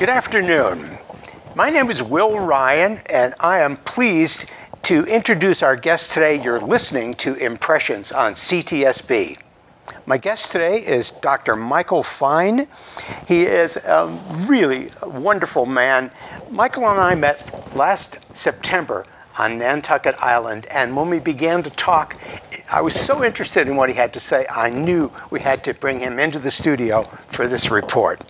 Good afternoon. My name is Will Ryan, and I am pleased to introduce our guest today. You're listening to Impressions on CTSB. My guest today is Dr. Michael Fine. He is a really wonderful man. Michael and I met last September on Nantucket Island, and when we began to talk, I was so interested in what he had to say, I knew we had to bring him into the studio for this report.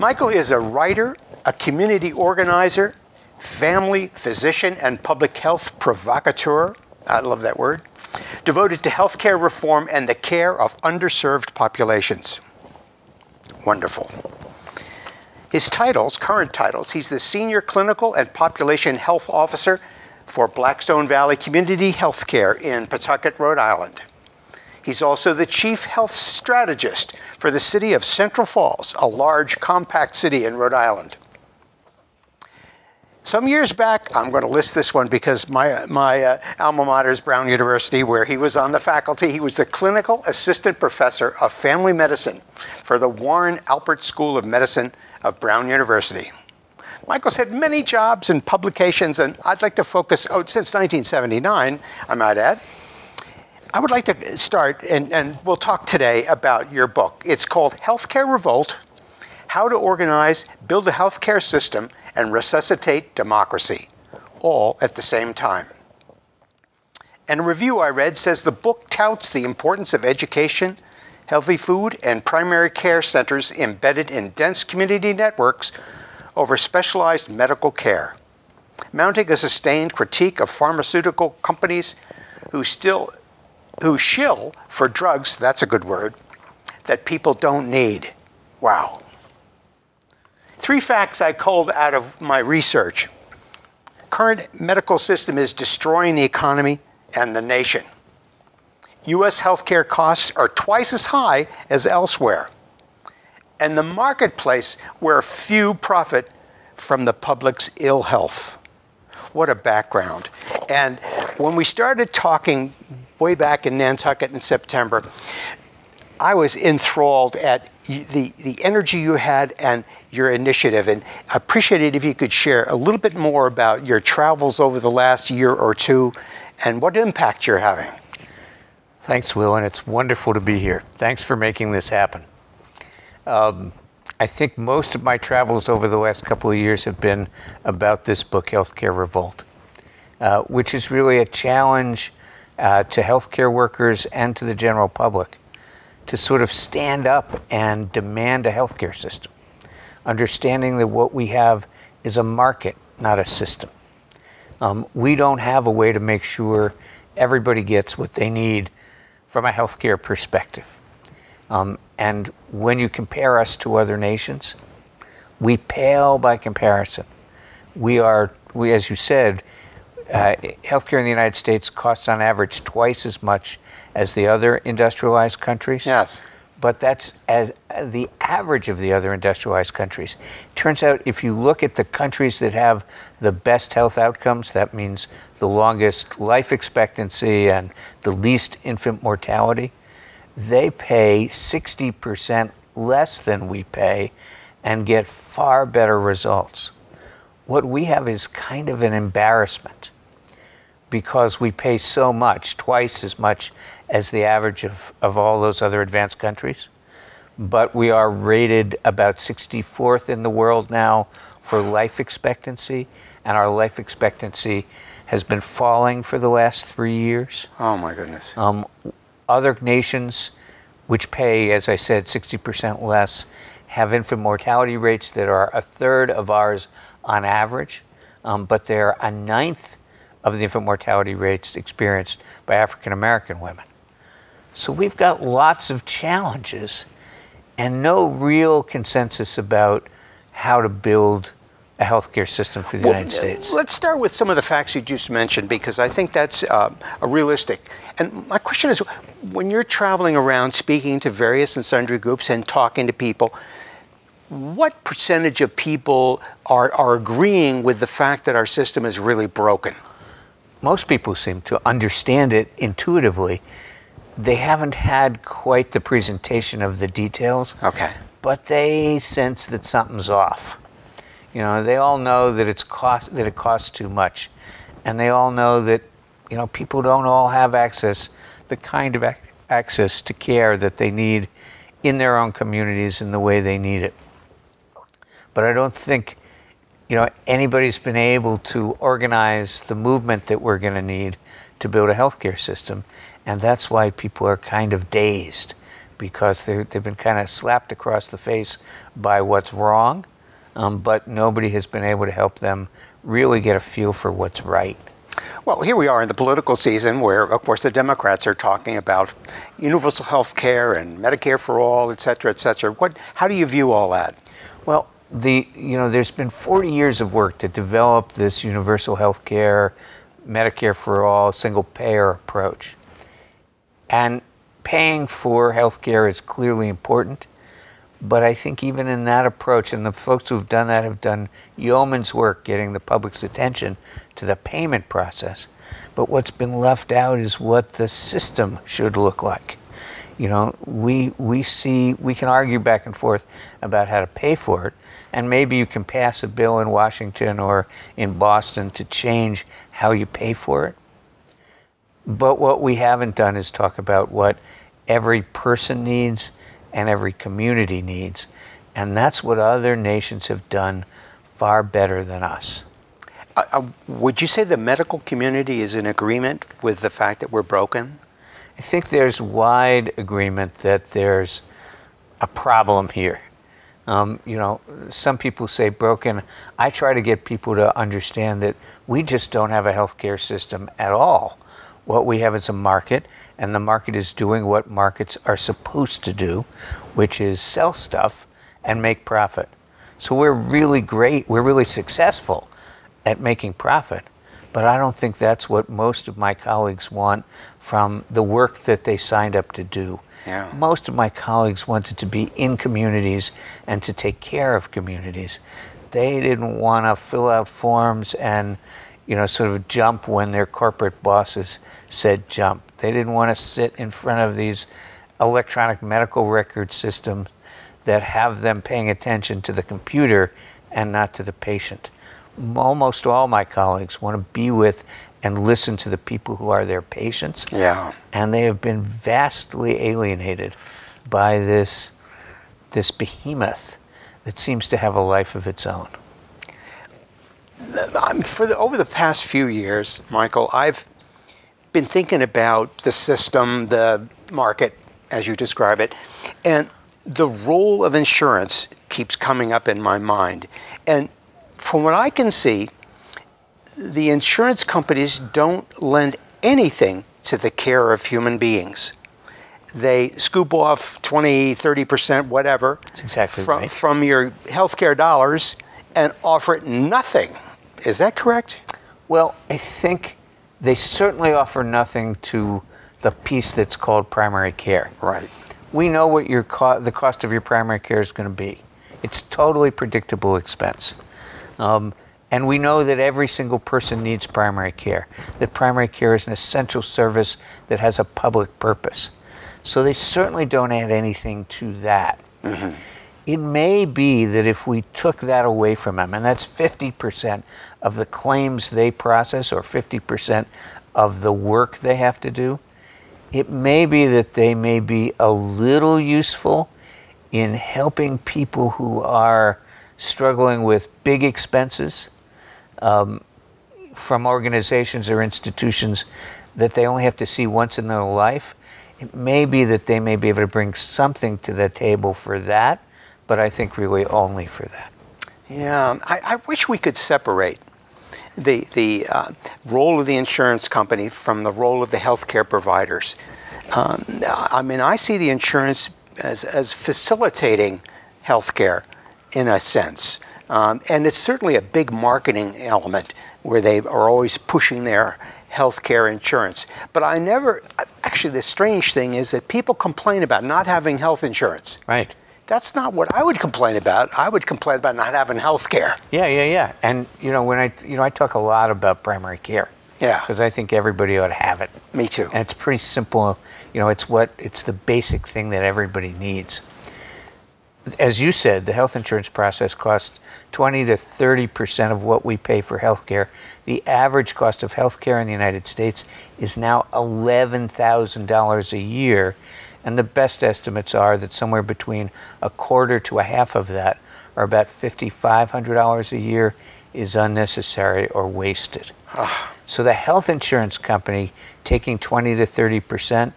Michael is a writer, a community organizer, family physician, and public health provocateur. I love that word devoted to healthcare reform and the care of underserved populations. Wonderful. His titles, current titles, he's the Senior Clinical and Population Health Officer for Blackstone Valley Community Healthcare in Pawtucket, Rhode Island. He's also the Chief Health Strategist for the city of Central Falls, a large, compact city in Rhode Island. Some years back, I'm going to list this one because my, my uh, alma mater is Brown University, where he was on the faculty. He was the clinical assistant professor of family medicine for the Warren Alpert School of Medicine of Brown University. Michael's had many jobs and publications, and I'd like to focus, oh, since 1979, I might add. I would like to start, and, and we'll talk today about your book. It's called Healthcare Revolt How to Organize, Build a Healthcare System, and resuscitate democracy, all at the same time. And a review I read says the book touts the importance of education, healthy food, and primary care centers embedded in dense community networks over specialized medical care, mounting a sustained critique of pharmaceutical companies who still who shill for drugs, that's a good word, that people don't need. Wow. Three facts I culled out of my research. Current medical system is destroying the economy and the nation. US healthcare costs are twice as high as elsewhere. And the marketplace where few profit from the public's ill health. What a background. And when we started talking way back in Nantucket in September, I was enthralled at the, the energy you had and your initiative. And appreciate it if you could share a little bit more about your travels over the last year or two and what impact you're having. Thanks, Will, and it's wonderful to be here. Thanks for making this happen. Um, I think most of my travels over the last couple of years have been about this book, Healthcare Revolt, uh, which is really a challenge uh, to healthcare workers and to the general public to sort of stand up and demand a healthcare system, understanding that what we have is a market, not a system. Um, we don't have a way to make sure everybody gets what they need from a healthcare perspective. Um, and when you compare us to other nations, we pale by comparison. We are, we, as you said, uh, healthcare in the United States costs on average twice as much as the other industrialized countries. Yes. But that's as, the average of the other industrialized countries. Turns out, if you look at the countries that have the best health outcomes, that means the longest life expectancy and the least infant mortality, they pay 60% less than we pay and get far better results. What we have is kind of an embarrassment because we pay so much, twice as much as the average of, of all those other advanced countries. But we are rated about 64th in the world now for life expectancy, and our life expectancy has been falling for the last three years. Oh, my goodness. Um, other nations, which pay, as I said, 60% less, have infant mortality rates that are a third of ours on average, um, but they're a ninth of the infant mortality rates experienced by African American women. So we've got lots of challenges and no real consensus about how to build a healthcare system for the well, United States. Let's start with some of the facts you just mentioned because I think that's uh, realistic. And my question is when you're traveling around speaking to various and sundry groups and talking to people, what percentage of people are, are agreeing with the fact that our system is really broken? Most people seem to understand it intuitively. They haven't had quite the presentation of the details. Okay. but they sense that something's off. You know, they all know that it's cost that it costs too much, and they all know that you know people don't all have access the kind of ac- access to care that they need in their own communities in the way they need it. But I don't think you know anybody's been able to organize the movement that we're going to need to build a healthcare system, and that's why people are kind of dazed because they've been kind of slapped across the face by what's wrong, um, but nobody has been able to help them really get a feel for what's right. Well, here we are in the political season where, of course, the Democrats are talking about universal health care and Medicare for all, et cetera, et cetera. What, how do you view all that? Well, the, you know, there's been 40 years of work to develop this universal health care, Medicare for all, single payer approach. And paying for health care is clearly important. But I think even in that approach, and the folks who've done that have done yeoman's work getting the public's attention to the payment process. But what's been left out is what the system should look like. You know, we, we see, we can argue back and forth about how to pay for it, and maybe you can pass a bill in Washington or in Boston to change how you pay for it. But what we haven't done is talk about what every person needs and every community needs. And that's what other nations have done far better than us. Uh, uh, would you say the medical community is in agreement with the fact that we're broken? I think there's wide agreement that there's a problem here. Um, you know, some people say broken. I try to get people to understand that we just don't have a healthcare system at all. What we have is a market, and the market is doing what markets are supposed to do, which is sell stuff and make profit. So we're really great, we're really successful at making profit, but I don't think that's what most of my colleagues want from the work that they signed up to do. Yeah. Most of my colleagues wanted to be in communities and to take care of communities. They didn't want to fill out forms and you know, sort of jump when their corporate bosses said jump. They didn't want to sit in front of these electronic medical record systems that have them paying attention to the computer and not to the patient. Almost all my colleagues want to be with and listen to the people who are their patients. Yeah. And they have been vastly alienated by this this behemoth that seems to have a life of its own I'm, for the, over the past few years, Michael, I've been thinking about the system, the market, as you describe it, and the role of insurance keeps coming up in my mind. And from what I can see, the insurance companies don't lend anything to the care of human beings. They scoop off 20, 30%, whatever, exactly from, right. from your healthcare dollars and offer it nothing is that correct? Well, I think they certainly offer nothing to the piece that's called primary care. Right. We know what your co- the cost of your primary care is going to be. It's totally predictable expense. Um, and we know that every single person needs primary care, that primary care is an essential service that has a public purpose. So they certainly don't add anything to that. Mm-hmm it may be that if we took that away from them, and that's 50% of the claims they process or 50% of the work they have to do, it may be that they may be a little useful in helping people who are struggling with big expenses um, from organizations or institutions that they only have to see once in their life. It may be that they may be able to bring something to the table for that but I think really only for that. Yeah, I, I wish we could separate the, the uh, role of the insurance company from the role of the healthcare providers. Um, I mean, I see the insurance as, as facilitating healthcare in a sense. Um, and it's certainly a big marketing element where they are always pushing their healthcare insurance. But I never, actually, the strange thing is that people complain about not having health insurance. Right. That's not what I would complain about. I would complain about not having health care. Yeah, yeah, yeah. And you know, when I you know, I talk a lot about primary care. Yeah. Because I think everybody ought to have it. Me too. And it's pretty simple. You know, it's what it's the basic thing that everybody needs. As you said, the health insurance process costs 20 to 30 percent of what we pay for health care. The average cost of health care in the United States is now $11,000 a year. And the best estimates are that somewhere between a quarter to a half of that, or about $5,500 a year, is unnecessary or wasted. Ah. so the health insurance company taking 20 to 30 percent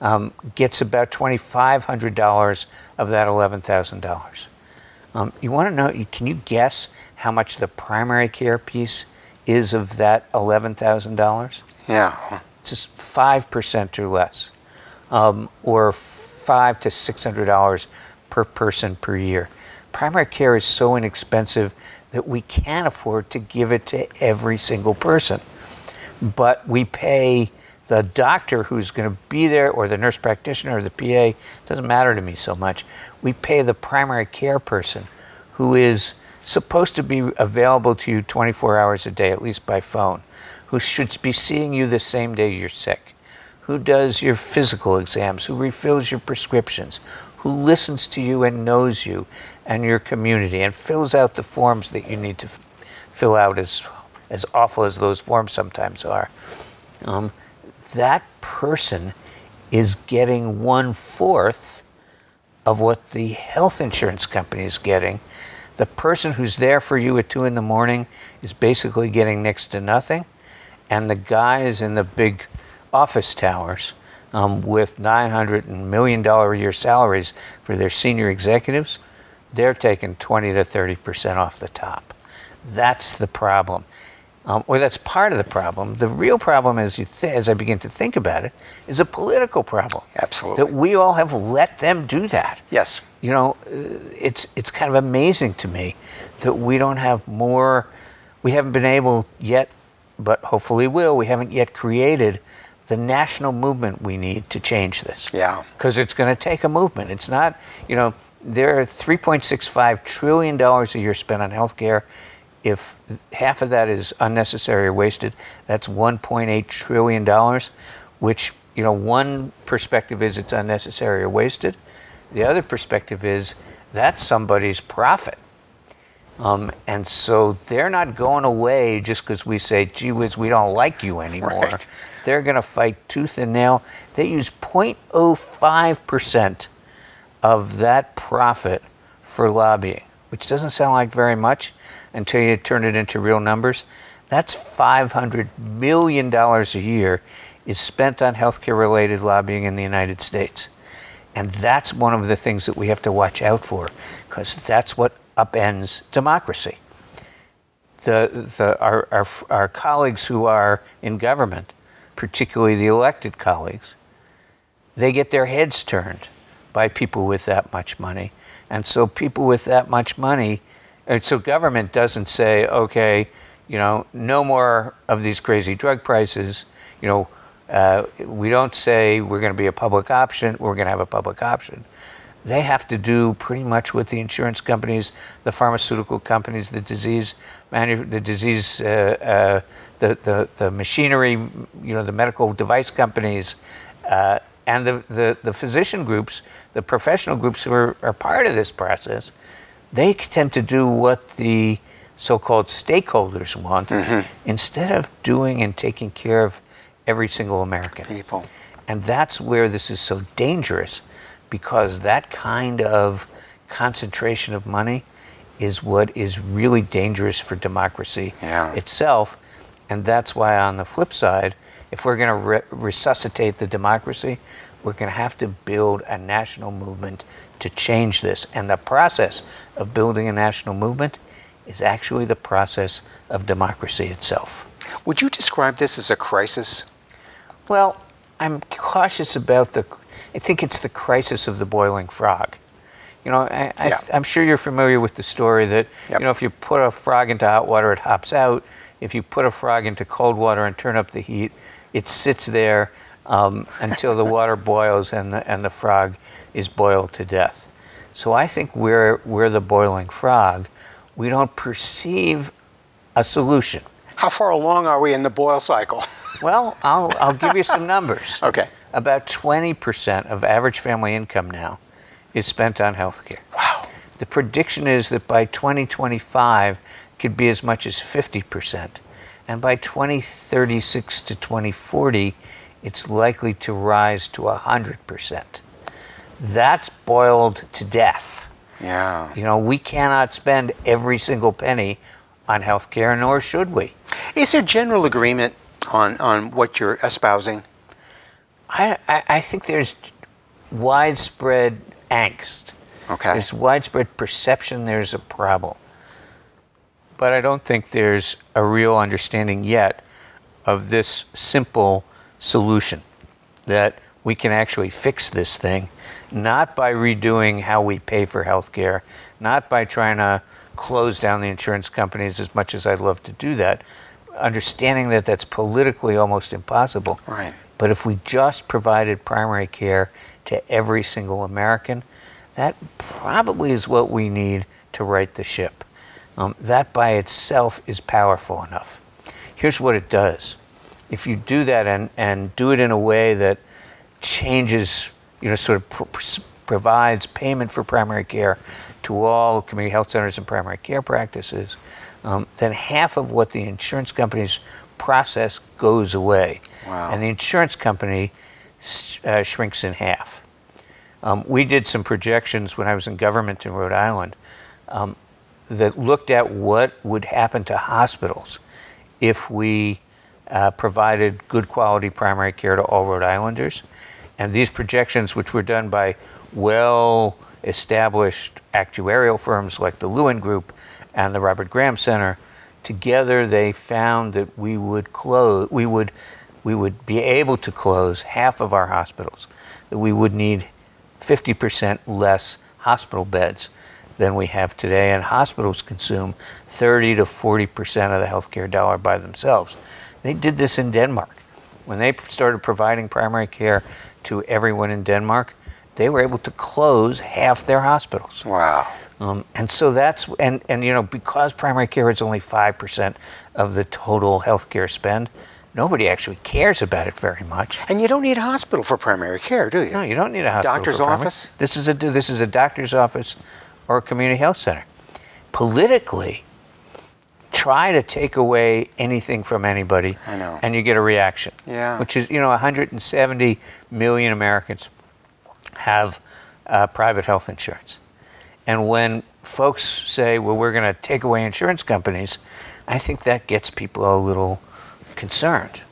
um, gets about $2,500 of that $11,000. Um, you want to know, can you guess how much the primary care piece is of that $11,000? Yeah. It's just 5% or less, um, or five to $600 per person per year. Primary care is so inexpensive that we can't afford to give it to every single person. But we pay the doctor who's going to be there or the nurse practitioner or the PA doesn't matter to me so much. We pay the primary care person who is supposed to be available to you 24 hours a day, at least by phone, who should be seeing you the same day you're sick, who does your physical exams, who refills your prescriptions, who listens to you and knows you and your community and fills out the forms that you need to fill out as, as awful as those forms sometimes are. Um, that person is getting one fourth of what the health insurance company is getting. The person who's there for you at two in the morning is basically getting next to nothing. And the guys in the big office towers um, with $900 million a year salaries for their senior executives, they're taking 20 to 30% off the top. That's the problem um, or that's part of the problem. The real problem, as you th- as I begin to think about it, is a political problem. Absolutely. That we all have let them do that. Yes. You know, uh, it's it's kind of amazing to me that we don't have more. We haven't been able yet, but hopefully will. We haven't yet created the national movement we need to change this. Yeah. Because it's going to take a movement. It's not, you know, there are 3.65 trillion dollars a year spent on healthcare if half of that is unnecessary or wasted, that's 1.8 trillion dollars, which you know one perspective is it's unnecessary or wasted. The other perspective is that's somebody's profit. Um, and so they're not going away just because we say, gee whiz, we don't like you anymore. Right. They're going to fight tooth and nail. They use 0.05% of that profit for lobbying, which doesn't sound like very much, until you turn it into real numbers, that's $500 million a year is spent on healthcare related lobbying in the United States. And that's one of the things that we have to watch out for because that's what upends democracy. The, the, our, our, our colleagues who are in government, particularly the elected colleagues, they get their heads turned by people with that much money. And so people with that much money and so government doesn't say, okay, you know, no more of these crazy drug prices. You know, uh, we don't say we're going to be a public option. We're going to have a public option. They have to do pretty much what the insurance companies, the pharmaceutical companies, the disease, manu- the disease, uh, uh, the, the the machinery, you know, the medical device companies, uh, and the, the the physician groups, the professional groups who are, are part of this process they tend to do what the so-called stakeholders want mm-hmm. instead of doing and taking care of every single American. People. And that's where this is so dangerous because that kind of concentration of money is what is really dangerous for democracy yeah. itself. And that's why, on the flip side, if we're going to re- resuscitate the democracy, we're going to have to build a national movement to change this. And the process of building a national movement is actually the process of democracy itself. Would you describe this as a crisis? Well, I'm cautious about the, I think it's the crisis of the boiling frog. You know, I, yeah. am sure you're familiar with the story that, yep. you know, if you put a frog into hot water, it hops out. If you put a frog into cold water and turn up the heat, it sits there um, until the water boils and the, and the frog is boiled to death. So I think we're, we're the boiling frog. We don't perceive a solution. How far along are we in the boil cycle? well, I'll, I'll give you some numbers. Okay. About 20% of average family income now is spent on health care. Wow. The prediction is that by 2025, it could be as much as 50%. And by 2036 to 2040, it's likely to rise to 100%. That's boiled to death. Yeah. You know, we cannot spend every single penny on healthcare, nor should we. Is there general agreement on, on what you're espousing? I, I, I think there's widespread angst. Okay. There's widespread perception there's a problem. But I don't think there's a real understanding yet of this simple solution that we can actually fix this thing, not by redoing how we pay for healthcare, not by trying to close down the insurance companies as much as I'd love to do that, understanding that that's politically almost impossible. Right. But if we just provided primary care to every single American, that probably is what we need to right the ship. Um, that by itself is powerful enough. Here's what it does. If you do that and, and do it in a way that changes, you know, sort of pr- provides payment for primary care to all community health centers and primary care practices, um, then half of what the insurance companies process goes away. Wow. And the insurance company uh, shrinks in half. Um, we did some projections when I was in government in Rhode Island um, that looked at what would happen to hospitals if we uh, provided good quality primary care to all Rhode Islanders. And these projections, which were done by well established actuarial firms like the Lewin Group and the Robert Graham Center, together they found that we would close, we would, we would be able to close half of our hospitals, that we would need 50% less hospital beds than we have today, and hospitals consume 30 to 40% of the healthcare dollar by themselves. They did this in Denmark. When they started providing primary care to everyone in Denmark, they were able to close half their hospitals. Wow. Um, and so that's, and, and you know, because primary care is only 5% of the total healthcare spend, nobody actually cares about it very much. And you don't need a hospital for primary care, do you? No, you don't need a hospital. Doctor's office? This is a this is a doctor's office or a community health center. Politically, try to take away anything from anybody, and you get a reaction. Yeah. Which is, you know, 170 million Americans have uh, private health insurance. And when folks say, well, we're going to take away insurance companies, I think that gets people a little concerned.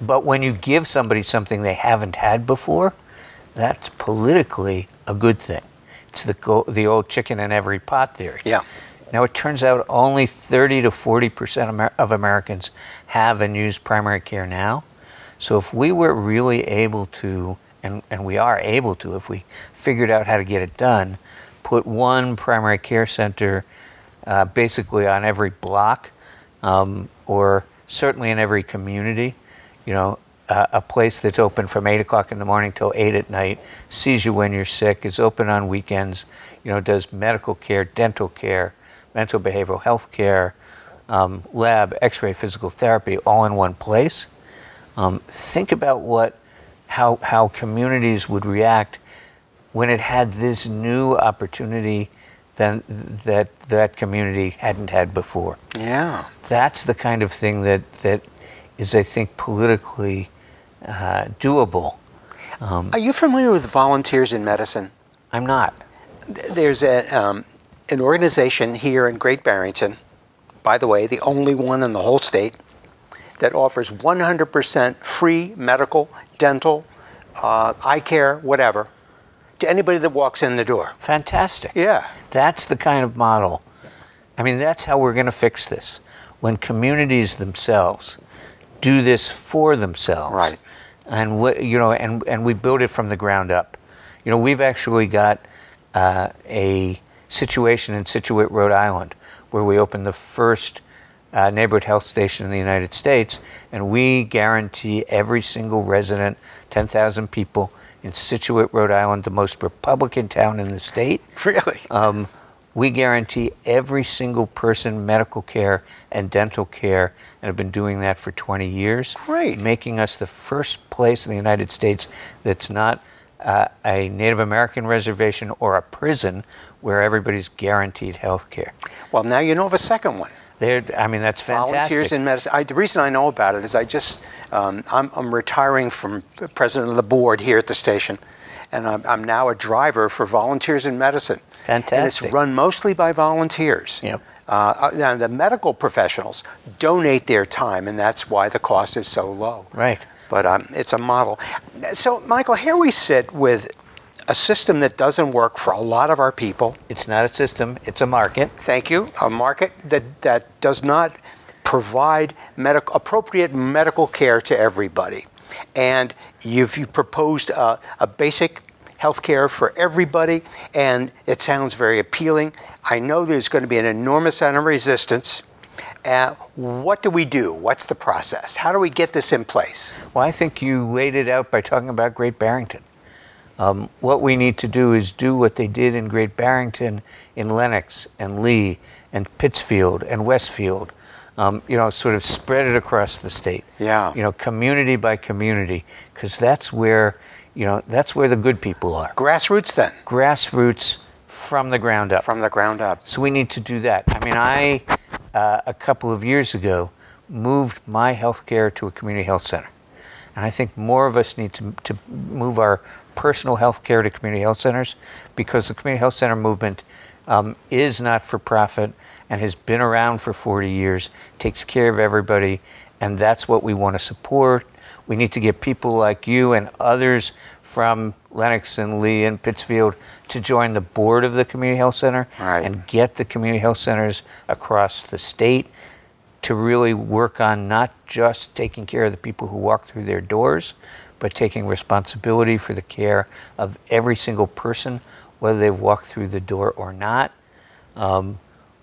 But when you give somebody something they haven't had before, that's politically a good thing. It's the, go- the old chicken in every pot theory. Yeah. Now, it turns out only 30 to 40% of Americans have and use primary care now. So, if we were really able to, and, and we are able to, if we figured out how to get it done, put one primary care center uh, basically on every block um, or certainly in every community, you know, uh, a place that's open from 8 o'clock in the morning till 8 at night, sees you when you're sick, is open on weekends, you know, does medical care, dental care, mental behavioral health care, um, lab, x ray, physical therapy, all in one place. Um, think about what, how, how communities would react when it had this new opportunity than, that that community hadn't had before Yeah. that's the kind of thing that, that is, I think, politically uh, doable. Are you familiar with volunteers in medicine? I'm not. There's a, um, an organization here in Great Barrington, by the way, the only one in the whole state, that offers 100% free medical, dental, uh, eye care, whatever, to anybody that walks in the door. Fantastic. Yeah. That's the kind of model. I mean, that's how we're going to fix this. When communities themselves do this for themselves. Right. And what you know, and and we build it from the ground up. You know, we've actually got uh, a situation in Scituate, Rhode Island, where we opened the first uh, neighborhood health station in the United States, and we guarantee every single resident, 10,000 people in Scituate, Rhode Island, the most Republican town in the state, Really? um, we guarantee every single person medical care and dental care, and have been doing that for 20 years. Great. Making us the first place in the United States that's not uh, a Native American reservation or a prison where everybody's guaranteed health care. Well, now you know of a second one. There, I mean, that's fantastic. Volunteers in medicine. I, the reason I know about it is I just, um, I'm, I'm, retiring from president of the board here at the station, and I'm, I'm now a driver for Volunteers in Medicine. Fantastic. And it's run mostly by volunteers. Yep. Uh, and the medical professionals donate their time, and that's why the cost is so low. Right. But um, it's a model. So, Michael, here we sit with a system that doesn't work for a lot of our people. It's not a system, it's a market. Thank you. A market that, that does not provide medical, appropriate medical care to everybody. And you've, you proposed a, a basic health care for everybody, and it sounds very appealing. I know there's going to be an enormous amount of resistance. Uh, what do we do? What's the process? How do we get this in place? Well, I think you laid it out by talking about Great Barrington. Um, what we need to do is do what they did in Great Barrington, in Lenox and Lee and Pittsfield and Westfield. Um, you know, sort of spread it across the state. Yeah. You know, community by community, because that's where, you know, that's where the good people are. Grassroots, then. Grassroots from the ground up. From the ground up. So we need to do that. I mean, I uh, a couple of years ago moved my health care to a community health center. And I think more of us need to, to move our personal health care to community health centers because the community health center movement um, is not for profit and has been around for 40 years, takes care of everybody, and that's what we want to support. We need to get people like you and others from Lenox and Lee and Pittsfield to join the board of the community health center right. and get the community health centers across the state to really work on not just taking care of the people who walk through their doors, but taking responsibility for the care of every single person, whether they've walked through the door or not. Um,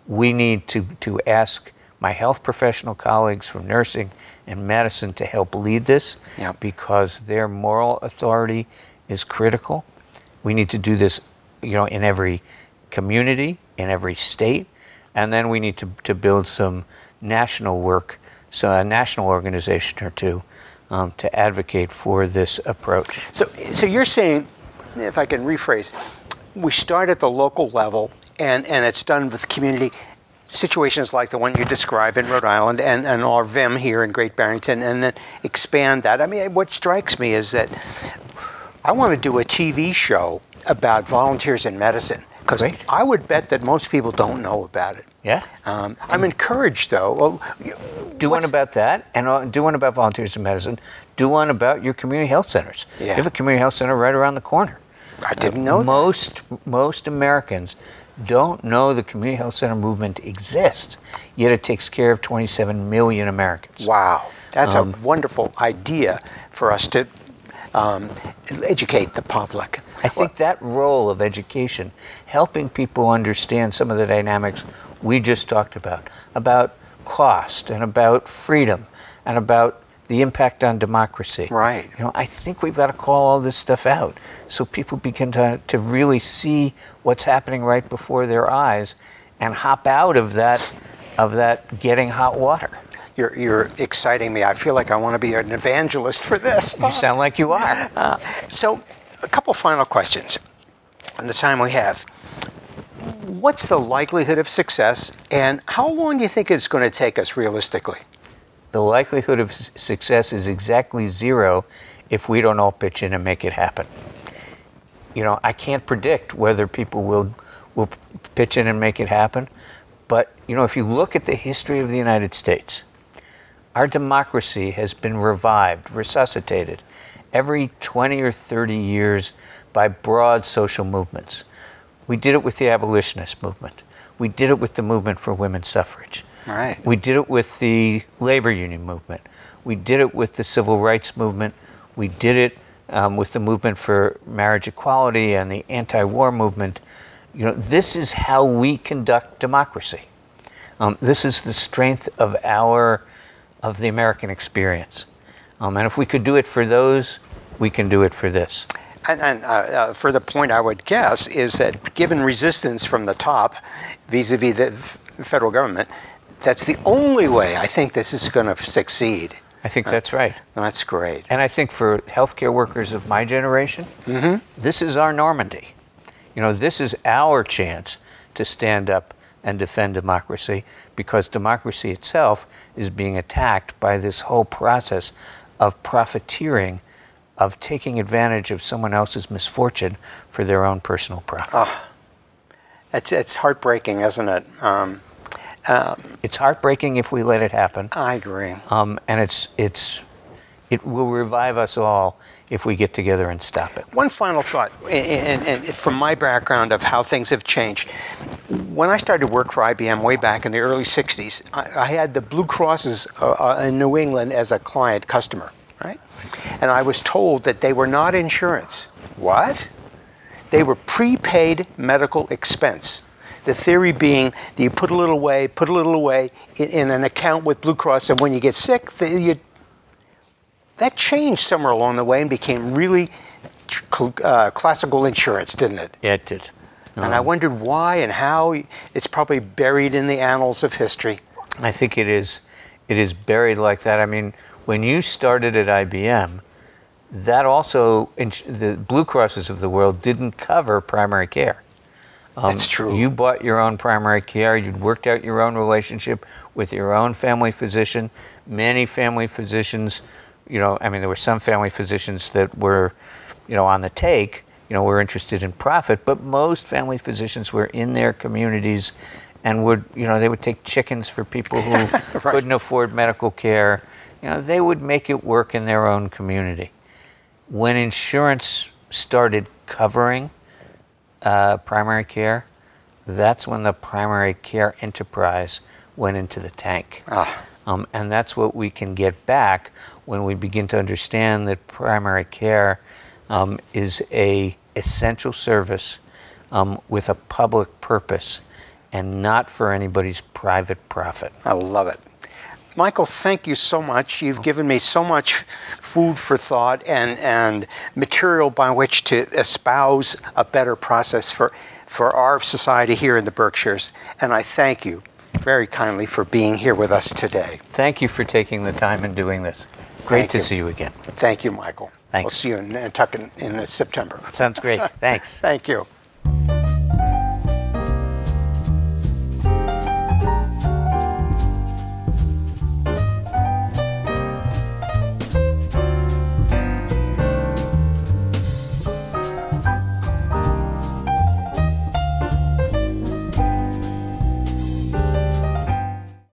we need to, to ask my health professional colleagues from nursing and medicine to help lead this yep. because their moral authority is critical. We need to do this, you know, in every community, in every state, and then we need to, to build some national work, so a national organization or two, um, to advocate for this approach. So, so you're saying, if I can rephrase, we start at the local level, and, and it's done with community situations like the one you describe in Rhode Island and, and our VIM here in Great Barrington, and then expand that. I mean, what strikes me is that I want to do a TV show about volunteers in medicine because I would bet that most people don't know about it. Yeah. Um, I'm encouraged, though. Well, do one about that, and uh, do one about volunteers in medicine. Do one about your community health centers. Yeah. You have a community health center right around the corner. I didn't know. Most that. most Americans don't know the community health center movement exists, yet it takes care of 27 million Americans. Wow, that's um, a wonderful idea for us to um, educate the public. I think that role of education, helping people understand some of the dynamics we just talked about, about cost and about freedom and about the impact on democracy. Right. You know, I think we've got to call all this stuff out so people begin to, to really see what's happening right before their eyes and hop out of that of that getting hot water. You're, you're exciting me. I feel like I want to be an evangelist for this. You sound like you are. Uh, so, a couple final questions in the time we have. What's the likelihood of success, and how long do you think it's going to take us realistically? The likelihood of success is exactly zero if we don't all pitch in and make it happen. You know, I can't predict whether people will will pitch in and make it happen, but you know, if you look at the history of the United States, our democracy has been revived, resuscitated every 20 or 30 years by broad social movements. We did it with the abolitionist movement. We did it with the movement for women's suffrage. Right. We did it with the labor union movement. We did it with the civil rights movement. We did it um, with the movement for marriage equality and the anti-war movement. You know, this is how we conduct democracy. Um, this is the strength of our of the American experience. Um, and if we could do it for those, we can do it for this. And, and uh, uh, for the point I would guess is that given resistance from the top vis-a-vis the federal government, that's the only way I think this is going to succeed. I think that's right. That's great. And I think for healthcare workers of my generation, this is our Normandy. You know, this is our chance to stand up and defend democracy because democracy itself is being attacked by this whole process of profiteering, of taking advantage of someone else's misfortune for their own personal profit. It's, it's heartbreaking, isn't it? Um, It's heartbreaking if we let it happen. I agree. Um, and it's, it's, it will revive us all if we get together and stop it. One final thought, and, and, and from my background of how things have changed. When I started to work for IBM way back in the early 60s, I, I had the Blue Crosses uh, uh, in New England as a client customer, right? And I was told that they were not insurance. What? They were prepaid medical expense. The theory being that you put a little away, put a little away in, in an account with Blue Cross, and when you get sick, you that changed somewhere along the way and became really uh, classical insurance, didn't it? Yeah, it did. And I wondered why and how. It's probably buried in the annals of history. I think it is it is buried like that. I mean, when you started at IBM, that also the Blue Crosses of the world didn't cover primary care. Um, That's true. You bought your own primary care. You'd worked out your own relationship with your own family physician. Many family physicians, you know, I mean, there were some family physicians that were, you know, on the take. You know, were interested in profit, but most family physicians were in their communities and would, you know, they would take chickens for people who couldn't afford medical care. You know, they would make it work in their own community. When insurance started covering uh, primary care, that's when the primary care enterprise went into the tank. Um, and that's what we can get back when we begin to understand that primary care um, is a essential service um, with a public purpose and not for anybody's private profit. I love it. Michael, thank you so much. You've given me so much food for thought and, and material by which to espouse a better process for, for our society here in the Berkshires. And I thank you very kindly for being here with us today. Thank you for taking the time and doing this. Great Thank to you. see you again. Thank you, Michael. Thanks. We'll see you in Nantucket in September. Sounds great. Thanks. Thank you.